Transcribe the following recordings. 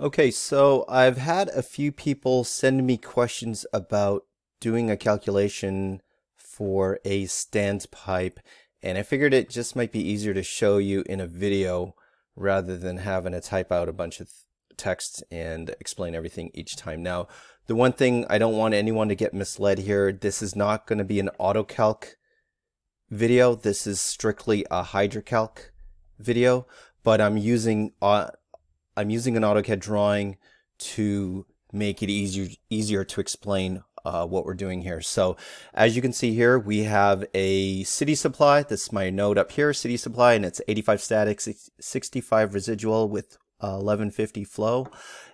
Okay, so I've had a few people send me questions about doing a calculation for a standpipe, and I figured it just might be easier to show you in a video rather than having to type out a bunch of text and explain everything each time. Now, the one thing I don't want anyone to get misled here, this is not going to be an AutoCalc video. This is strictly a HydraCALC video, but I'm using uh, I'm using an AutoCAD drawing to make it easier easier to explain uh, what we're doing here. So as you can see here, we have a city supply. This is my node up here, city supply, and it's 85 static, 65 residual with uh, 1150 flow.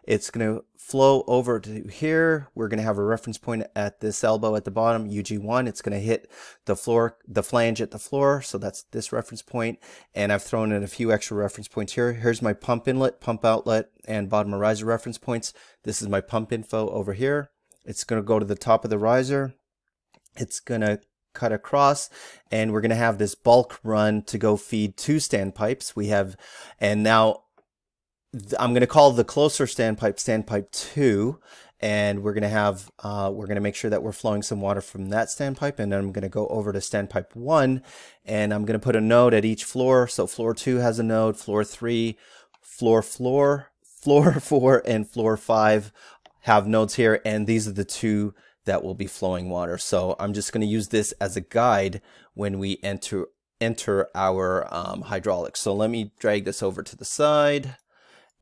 It's going to flow over to here. We're going to have a reference point at this elbow at the bottom, UG1. It's going to hit the floor, the flange at the floor. So that's this reference point. And I've thrown in a few extra reference points here. Here's my pump inlet, pump outlet, and bottom of riser reference points. This is my pump info over here. It's going to go to the top of the riser. It's going to cut across and we're going to have this bulk run to go feed two standpipes. We have, and now I'm going to call the closer standpipe standpipe 2 and we're going to have uh, we're going to make sure that we're flowing some water from that standpipe and then I'm going to go over to standpipe 1 and I'm going to put a node at each floor. So floor 2 has a node floor 3 floor floor floor 4 and floor 5 have nodes here and these are the two that will be flowing water. So I'm just going to use this as a guide when we enter enter our um, hydraulics. So let me drag this over to the side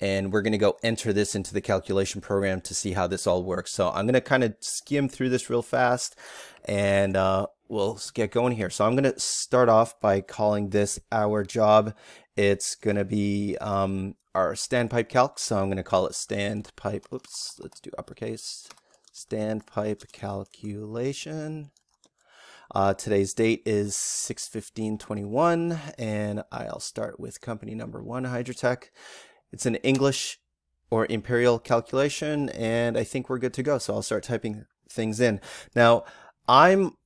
and we're going to go enter this into the calculation program to see how this all works. So I'm going to kind of skim through this real fast and uh, we'll get going here. So I'm going to start off by calling this our job. It's going to be um, our standpipe calc. So I'm going to call it standpipe. Oops, let's do uppercase. Standpipe calculation. Uh, today's date is 6-15-21 and I'll start with company number one, Hydratec. It's an English or imperial calculation, and I think we're good to go. So I'll start typing things in. Now, I'm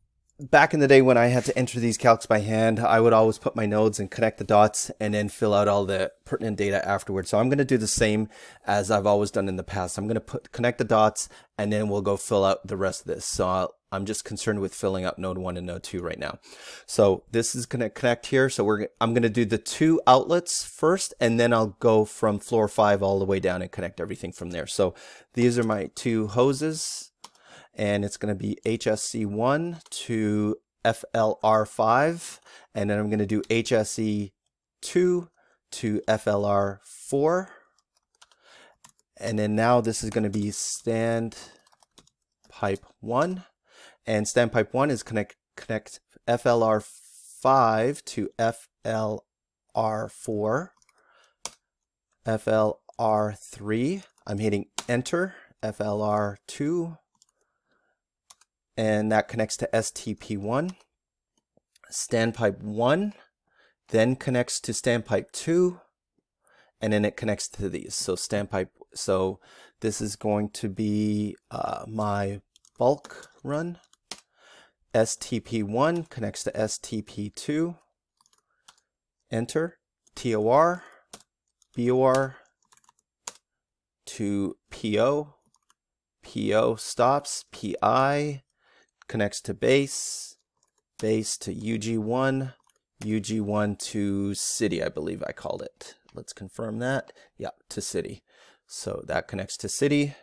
back in the day when I had to enter these calcs by hand, I would always put my nodes and connect the dots and then fill out all the pertinent data afterwards. So I'm going to do the same as I've always done in the past. I'm going to put connect the dots and then we'll go fill out the rest of this. So I'll, I'm just concerned with filling up node one and node two right now. So this is going to connect here. So we're, I'm going to do the two outlets first, and then I'll go from floor five all the way down and connect everything from there. So these are my two hoses and it's going to be HSC1 to FLR5 and then I'm going to do HSE2 to FLR4 and then now this is going to be stand pipe 1 and standpipe 1 is connect connect FLR5 to FLR4 FLR3 I'm hitting enter FLR2 and that connects to STP1 standpipe 1 then connects to standpipe 2 and then it connects to these. So standpipe so this is going to be uh, my bulk run STP1 connects to STP2. Enter. TOR. BOR to PO. PO stops. PI connects to base. Base to UG1. UG1 to city, I believe I called it. Let's confirm that. Yeah, to city. So that connects to city.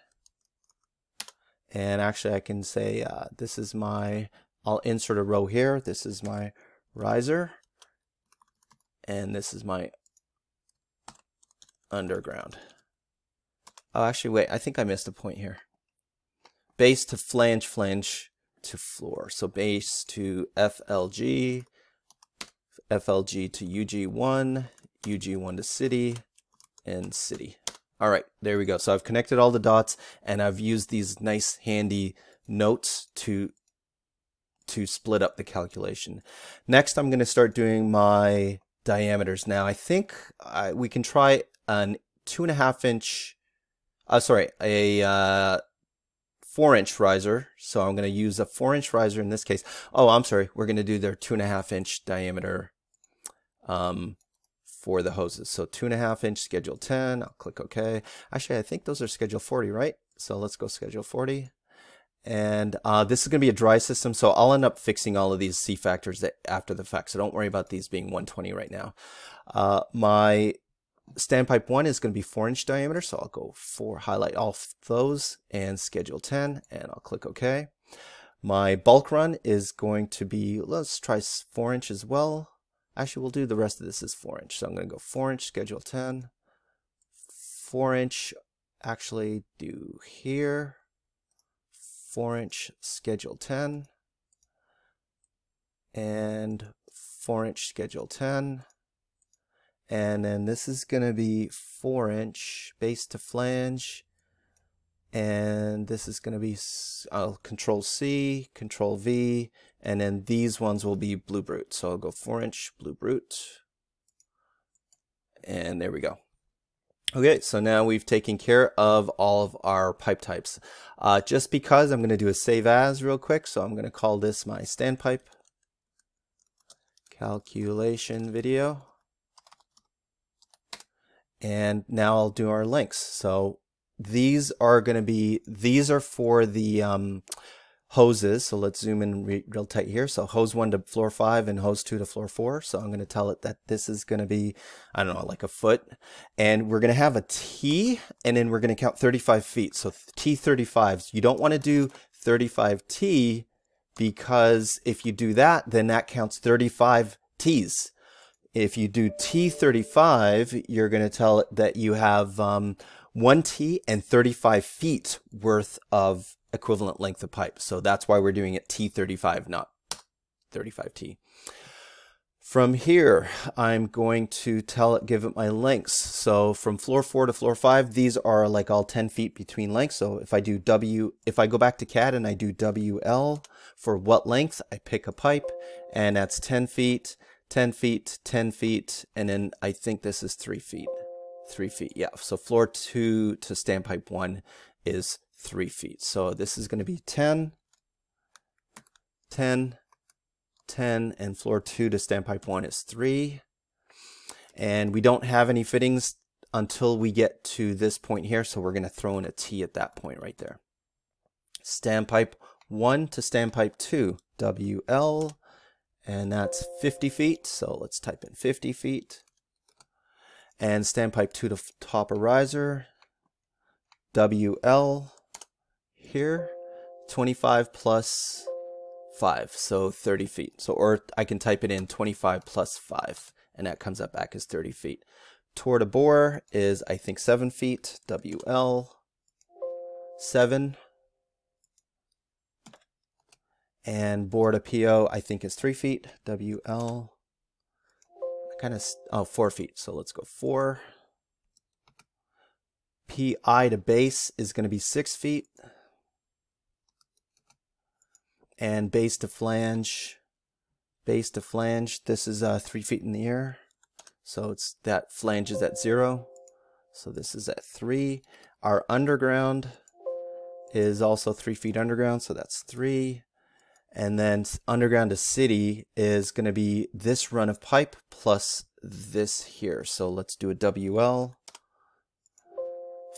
And actually I can say uh, this is my I'll insert a row here. This is my riser. And this is my underground. Oh, actually, wait. I think I missed a point here. Base to flange, flange to floor. So base to FLG, FLG to UG1, UG1 to city, and city. All right, there we go. So I've connected all the dots, and I've used these nice handy notes to to split up the calculation. Next, I'm going to start doing my diameters. Now, I think I, we can try an two and a half inch, uh, sorry, a uh, four inch riser. So I'm going to use a four inch riser in this case. Oh, I'm sorry. We're going to do their two and a half inch diameter um, for the hoses. So two and a half inch schedule 10, I'll click OK. Actually, I think those are schedule 40, right? So let's go schedule 40. And uh, this is going to be a dry system, so I'll end up fixing all of these C factors after the fact, so don't worry about these being 120 right now. Uh, my standpipe 1 is going to be 4 inch diameter, so I'll go for highlight all those and schedule 10, and I'll click OK. My bulk run is going to be, let's try 4 inch as well. Actually, we'll do the rest of this as 4 inch, so I'm going to go 4 inch, schedule 10. 4 inch, actually do here 4 inch schedule 10 and 4 inch schedule 10 and then this is going to be 4 inch base to flange. And this is going to be I'll uh, control C control V and then these ones will be blue brute. So I'll go 4 inch blue brute. And there we go Okay, so now we've taken care of all of our pipe types. Uh, just because I'm going to do a save as real quick, so I'm going to call this my standpipe calculation video. And now I'll do our links. So these are going to be, these are for the um, hoses. So let's zoom in re real tight here. So hose one to floor five and hose two to floor four. So I'm going to tell it that this is going to be, I don't know, like a foot. And we're going to have a T and then we're going to count 35 feet. So T35s. You don't want to do 35T because if you do that, then that counts 35 T's. If you do T35, you're going to tell it that you have um, one T and 35 feet worth of equivalent length of pipe. So that's why we're doing it T35, not 35T. From here, I'm going to tell it, give it my lengths. So from floor four to floor five, these are like all 10 feet between lengths. So if I do W, if I go back to CAD and I do WL for what length, I pick a pipe and that's 10 feet, 10 feet, 10 feet, and then I think this is three feet, three feet. Yeah. So floor two to standpipe one is three feet. So this is going to be 10, 10, 10, and floor two to standpipe one is three. And we don't have any fittings until we get to this point here. So we're going to throw in a T at that point right there. Standpipe one to standpipe two, WL, and that's 50 feet. So let's type in 50 feet. And standpipe two to topper riser, WL, here, 25 plus 5, so 30 feet. So, or I can type it in 25 plus 5, and that comes up back as 30 feet. Tour to bore is, I think, 7 feet, WL, 7. And bore to PO, I think, is 3 feet, WL, kind of, oh, 4 feet, so let's go 4. PI to base is going to be 6 feet and base to flange, base to flange. This is uh, three feet in the air. So it's that flange is at zero. So this is at three. Our underground is also three feet underground. So that's three. And then underground to city is going to be this run of pipe plus this here. So let's do a WL.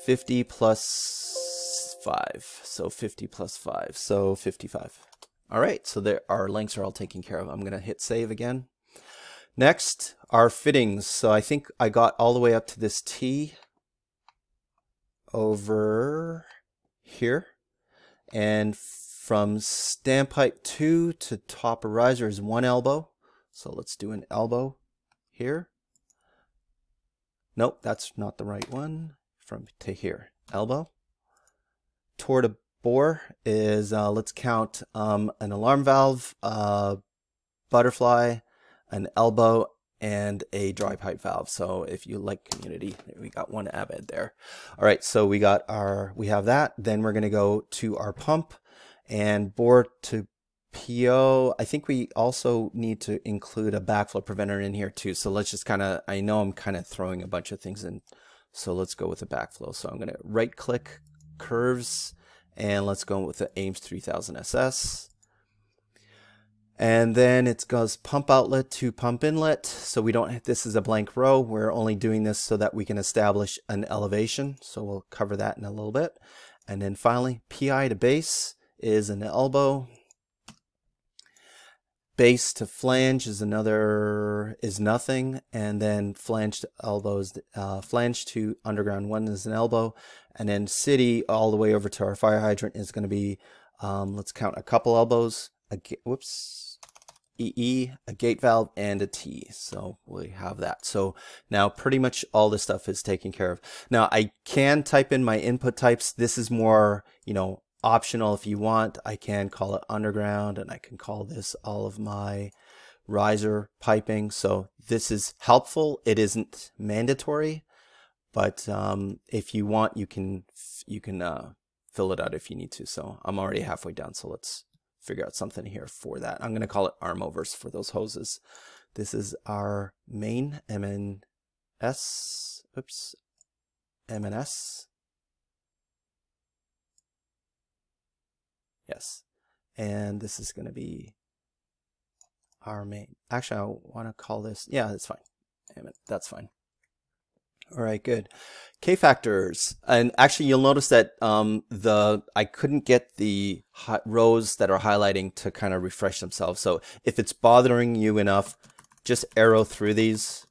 50 plus 5. So 50 plus 5. So 55. All right, so there our links are all taken care of. I'm going to hit save again. Next, our fittings. So I think I got all the way up to this T over here. And from standpipe 2 to top riser is one elbow. So let's do an elbow here. Nope, that's not the right one. From to here, elbow. Toward a bore is uh, let's count um, an alarm valve, butterfly, an elbow, and a dry pipe valve. So if you like community, we got one abed there. All right, so we got our, we have that. Then we're gonna go to our pump and bore to PO. I think we also need to include a backflow preventer in here too. So let's just kind of, I know I'm kind of throwing a bunch of things in. So let's go with the backflow. So I'm gonna right click curves and let's go with the Ames 3000 SS. And then it goes pump outlet to pump inlet. So we don't, this is a blank row. We're only doing this so that we can establish an elevation. So we'll cover that in a little bit. And then finally, PI to base is an elbow. Base to flange is another, is nothing. And then flange to elbows, uh, flange to underground one is an elbow. And then city all the way over to our fire hydrant is going to be, um, let's count a couple elbows. A, whoops, EE, a gate valve, and a T. So we have that. So now pretty much all this stuff is taken care of. Now I can type in my input types. This is more, you know, optional if you want. I can call it underground and I can call this all of my riser piping. So this is helpful. It isn't mandatory, but um, if you want, you can you can uh, fill it out if you need to. So I'm already halfway down. So let's figure out something here for that. I'm going to call it arm overs for those hoses. This is our main MNS, oops, MNS. Yes. And this is going to be our main. Actually, I want to call this, yeah, that's fine. That's fine. All right, good. K factors, and actually you'll notice that um, the I couldn't get the rows that are highlighting to kind of refresh themselves. So if it's bothering you enough, just arrow through these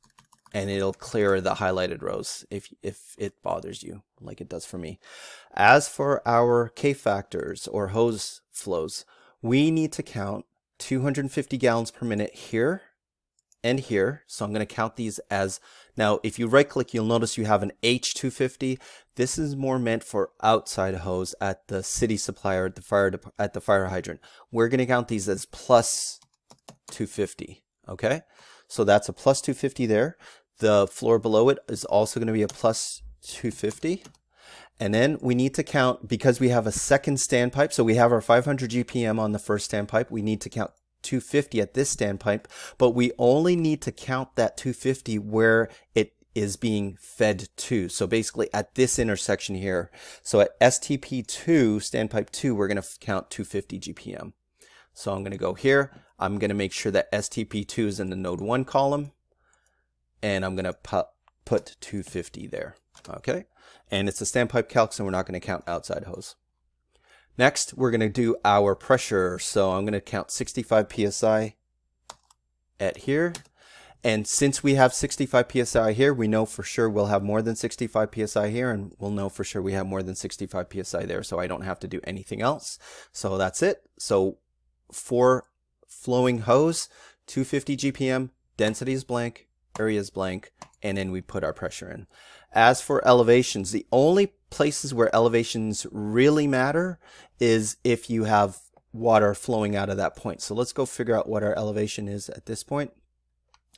and it'll clear the highlighted rows if, if it bothers you like it does for me. As for our K factors or hose flows, we need to count 250 gallons per minute here and here. So I'm going to count these as, now if you right click, you'll notice you have an H250. This is more meant for outside hose at the city supplier at the fire, at the fire hydrant. We're going to count these as plus 250. Okay. So that's a plus 250 there. The floor below it is also going to be a plus 250. And then we need to count, because we have a second standpipe, so we have our 500 GPM on the first standpipe, we need to count 250 at this standpipe, but we only need to count that 250 where it is being fed to. So basically at this intersection here. So at STP2, standpipe 2, we're going to count 250 GPM. So I'm going to go here. I'm going to make sure that STP2 is in the node 1 column. And I'm going to put, put 250 there. Okay. And it's a standpipe calc, so we're not going to count outside hose. Next, we're going to do our pressure. So I'm going to count 65 psi at here. And since we have 65 psi here, we know for sure we'll have more than 65 psi here, and we'll know for sure we have more than 65 psi there, so I don't have to do anything else. So that's it. So for flowing hose, 250 GPM, density is blank, area is blank, and then we put our pressure in. As for elevations, the only places where elevations really matter is if you have water flowing out of that point. So let's go figure out what our elevation is at this point.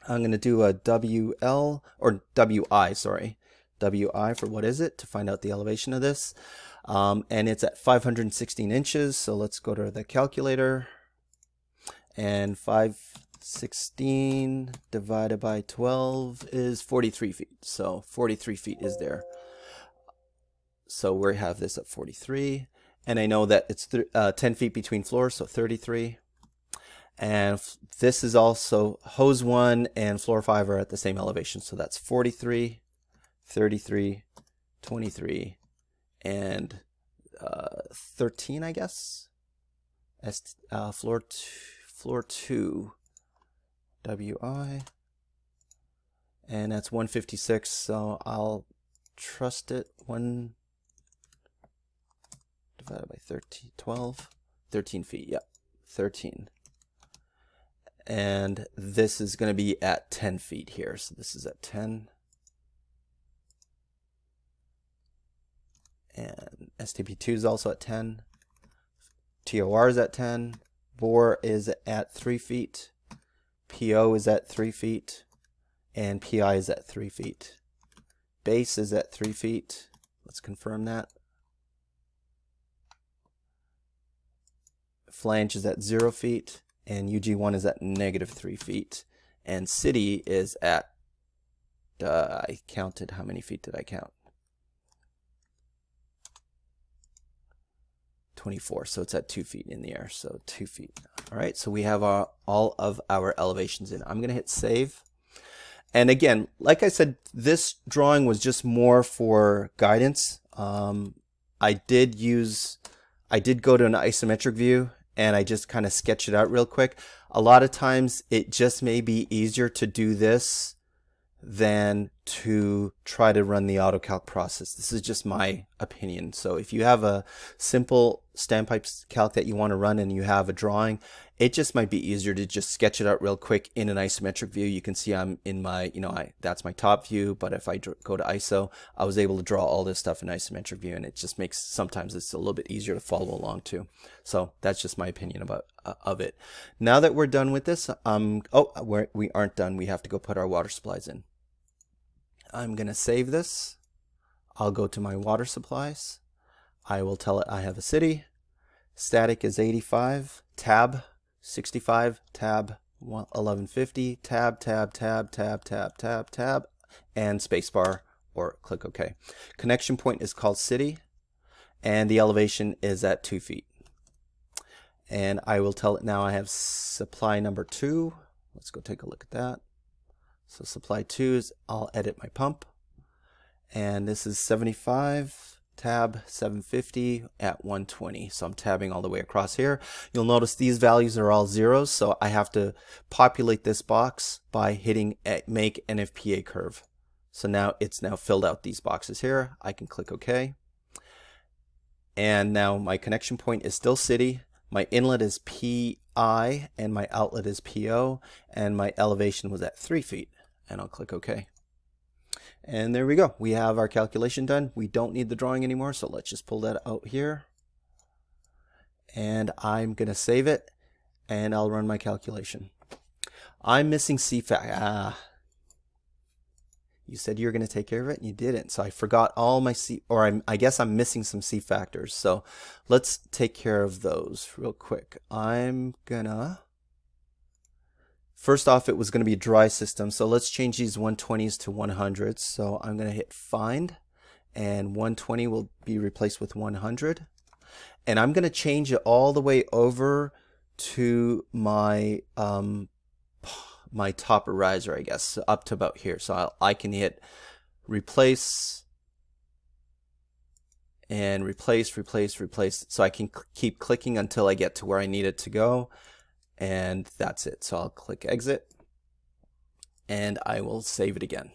I'm going to do a WL or WI, sorry, WI for what is it to find out the elevation of this. Um, and it's at 516 inches. So let's go to the calculator and 516 divided by 12 is 43 feet. So 43 feet is there. So we have this at 43. And I know that it's uh, 10 feet between floors, so 33. And this is also hose 1 and floor 5 are at the same elevation. So that's 43, 33, 23, and uh, 13, I guess. As, uh, floor, two, floor 2, WI. And that's 156, so I'll trust it. One divided by 13, 12, 13 feet, yep, 13. And this is going to be at 10 feet here, so this is at 10. And STP2 is also at 10. TOR is at 10. Bore is at 3 feet. PO is at 3 feet. And PI is at 3 feet. Base is at 3 feet. Let's confirm that. Flange is at 0 feet, and UG1 is at negative 3 feet, and city is at, uh, I counted, how many feet did I count? 24. So it's at two feet in the air. So two feet. All right. So we have our, all of our elevations in. I'm going to hit save. And again, like I said, this drawing was just more for guidance. Um, I did use, I did go to an isometric view and I just kind of sketch it out real quick. A lot of times it just may be easier to do this than to try to run the AutoCalc process. This is just my opinion. So if you have a simple standpipes calc that you want to run and you have a drawing, it just might be easier to just sketch it out real quick in an isometric view. You can see I'm in my, you know, I that's my top view, but if I go to ISO, I was able to draw all this stuff in isometric view and it just makes, sometimes it's a little bit easier to follow along too. So that's just my opinion about uh, of it. Now that we're done with this, um, oh, we're, we aren't done. We have to go put our water supplies in. I'm going to save this. I'll go to my water supplies. I will tell it I have a city. Static is 85. Tab 65. Tab 1150. Tab, tab, tab, tab, tab, tab, tab. And spacebar or click OK. Connection point is called city. And the elevation is at 2 feet. And I will tell it now I have supply number 2. Let's go take a look at that. So supply 2 is I'll edit my pump. And this is 75 tab 750 at 120 so I'm tabbing all the way across here. You'll notice these values are all zeros so I have to populate this box by hitting make NFPA curve. So now it's now filled out these boxes here. I can click OK. And now my connection point is still city. My inlet is PI and my outlet is PO and my elevation was at 3 feet and I'll click OK. And there we go. We have our calculation done. We don't need the drawing anymore, so let's just pull that out here. And I'm going to save it, and I'll run my calculation. I'm missing CFAC. Ah. You said you were going to take care of it, and you didn't. So I forgot all my C, or I'm, I guess I'm missing some C factors. So let's take care of those real quick. I'm going to First off, it was going to be a dry system. So let's change these 120s to 100s. So I'm going to hit find and 120 will be replaced with 100. And I'm going to change it all the way over to my um, my top riser, I guess, up to about here. So I'll, I can hit replace and replace, replace, replace. So I can keep clicking until I get to where I need it to go and that's it. So I'll click exit and I will save it again.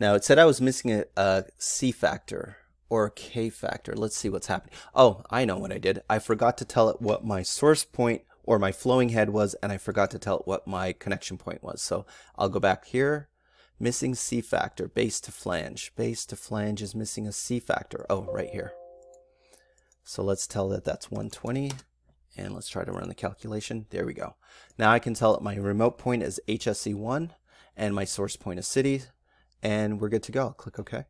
Now it said I was missing a, a C factor or a K factor. Let's see what's happening. Oh, I know what I did. I forgot to tell it what my source point or my flowing head was and I forgot to tell it what my connection point was. So I'll go back here. Missing C factor, base to flange. Base to flange is missing a C factor. Oh, right here. So let's tell that that's 120 and let's try to run the calculation. There we go. Now I can tell it my remote point is HSC1 and my source point is city and we're good to go. Click OK.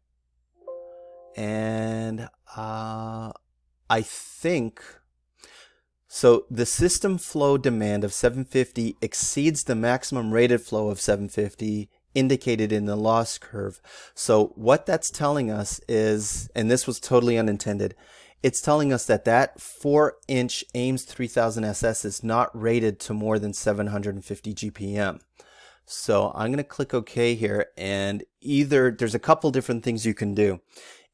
And uh, I think, so the system flow demand of 750 exceeds the maximum rated flow of 750 indicated in the loss curve. So what that's telling us is, and this was totally unintended, it's telling us that that 4 inch Ames 3000 SS is not rated to more than 750 GPM. So I'm going to click OK here and either there's a couple different things you can do.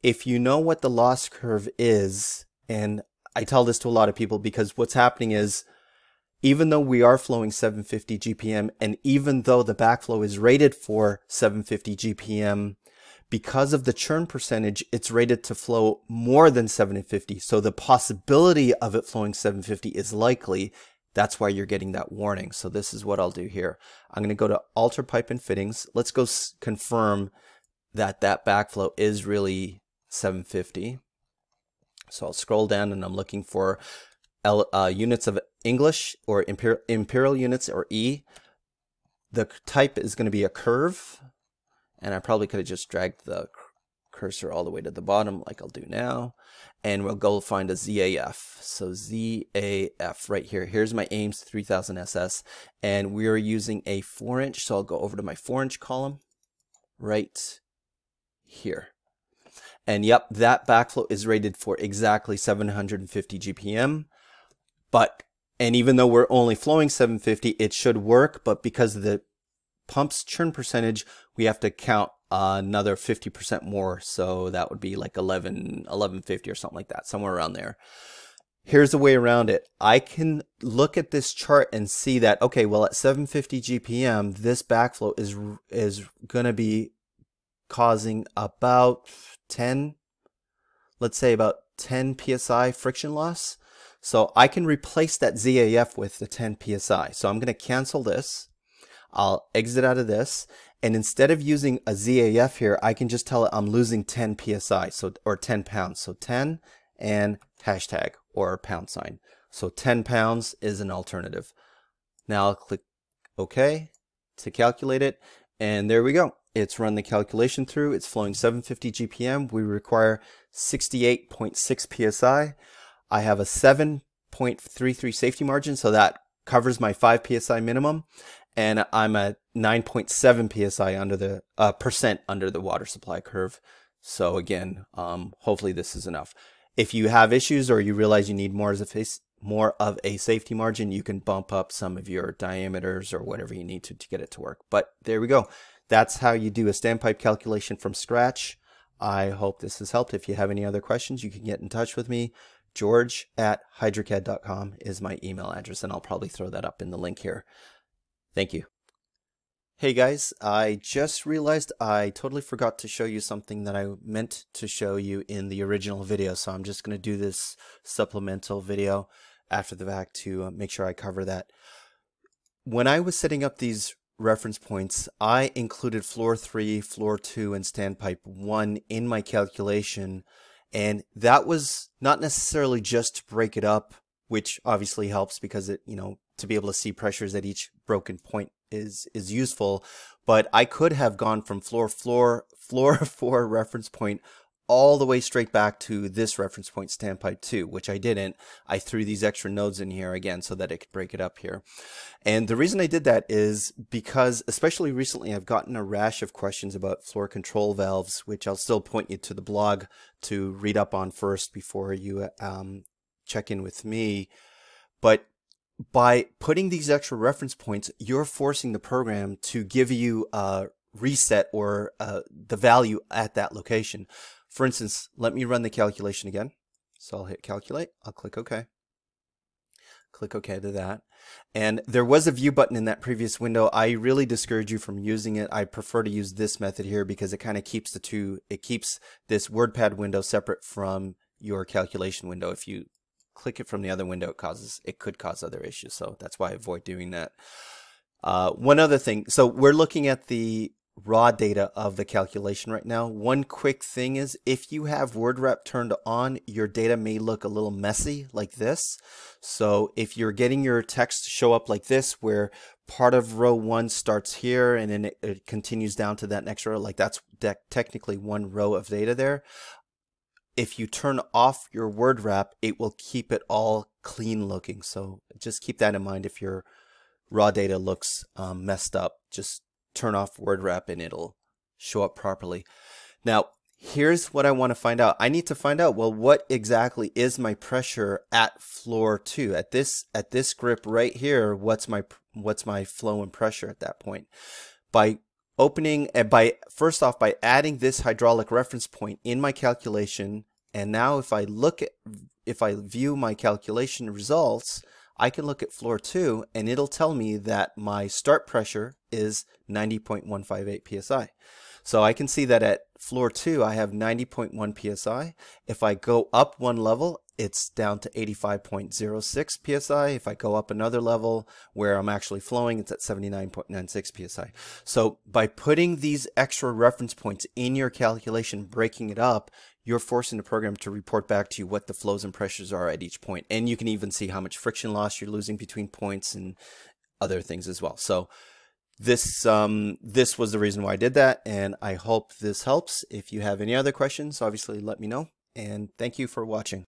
If you know what the loss curve is, and I tell this to a lot of people because what's happening is even though we are flowing 750 GPM and even though the backflow is rated for 750 GPM, because of the churn percentage, it's rated to flow more than 750. So the possibility of it flowing 750 is likely. That's why you're getting that warning. So this is what I'll do here. I'm going to go to alter pipe and fittings. Let's go confirm that that backflow is really 750. So I'll scroll down and I'm looking for L, uh, units of English or imperial, imperial units or E. The type is going to be a curve. And I probably could have just dragged the cursor all the way to the bottom like I'll do now. And we'll go find a ZAF. So ZAF right here. Here's my Ames 3000 SS. And we're using a 4 inch. So I'll go over to my 4 inch column right here. And yep, that backflow is rated for exactly 750 GPM. But, and even though we're only flowing 750, it should work. But because the pump's churn percentage, we have to count another 50% more. So that would be like 11, 1150 or something like that, somewhere around there. Here's the way around it. I can look at this chart and see that, okay, well at 750 GPM, this backflow is, is going to be causing about 10, let's say about 10 PSI friction loss. So I can replace that ZAF with the 10 PSI. So I'm going to cancel this. I'll exit out of this. And instead of using a ZAF here, I can just tell it I'm losing 10 PSI, so or 10 pounds. So 10 and hashtag or pound sign. So 10 pounds is an alternative. Now I'll click OK to calculate it. And there we go. It's run the calculation through. It's flowing 750 GPM. We require 68.6 PSI. I have a 7.33 safety margin, so that covers my 5 PSI minimum. And I'm at 9.7 PSI under the uh, percent under the water supply curve. So again, um, hopefully this is enough. If you have issues or you realize you need more as a more of a safety margin, you can bump up some of your diameters or whatever you need to to get it to work. But there we go. That's how you do a standpipe calculation from scratch. I hope this has helped. If you have any other questions, you can get in touch with me. George at hydrocad.com is my email address, and I'll probably throw that up in the link here. Thank you. Hey guys, I just realized I totally forgot to show you something that I meant to show you in the original video, so I'm just going to do this supplemental video after the fact to uh, make sure I cover that. When I was setting up these reference points, I included floor 3, floor 2, and standpipe 1 in my calculation, and that was not necessarily just to break it up, which obviously helps because it, you know, to be able to see pressures at each broken point is is useful. But I could have gone from floor floor floor four reference point all the way straight back to this reference point standpipe 2, which I didn't. I threw these extra nodes in here again so that I could break it up here. And the reason I did that is because, especially recently, I've gotten a rash of questions about floor control valves, which I'll still point you to the blog to read up on first before you um, check in with me. But by putting these extra reference points, you're forcing the program to give you a reset or uh, the value at that location. For instance, let me run the calculation again. So I'll hit calculate. I'll click OK. Click OK to that. And there was a view button in that previous window. I really discourage you from using it. I prefer to use this method here because it kind of keeps the two, it keeps this WordPad window separate from your calculation window. If you click it from the other window, it causes it could cause other issues. So that's why I avoid doing that. Uh, one other thing, so we're looking at the raw data of the calculation right now. One quick thing is if you have WordWrap turned on, your data may look a little messy like this. So if you're getting your text show up like this, where part of row one starts here and then it, it continues down to that next row, like that's technically one row of data there if you turn off your word wrap, it will keep it all clean looking. So just keep that in mind if your raw data looks um, messed up. Just turn off word wrap and it'll show up properly. Now, here's what I want to find out. I need to find out, well, what exactly is my pressure at floor two? At this at this grip right here, what's my what's my flow and pressure at that point? By opening uh, by first off by adding this hydraulic reference point in my calculation and now if I look at if I view my calculation results I can look at floor 2 and it'll tell me that my start pressure is 90.158 psi so I can see that at floor 2 I have 90.1 psi if I go up one level it's down to 85.06 psi. If I go up another level where I'm actually flowing, it's at 79.96 psi. So by putting these extra reference points in your calculation, breaking it up, you're forcing the program to report back to you what the flows and pressures are at each point. And you can even see how much friction loss you're losing between points and other things as well. So this um, this was the reason why I did that, and I hope this helps. If you have any other questions, obviously let me know. And thank you for watching.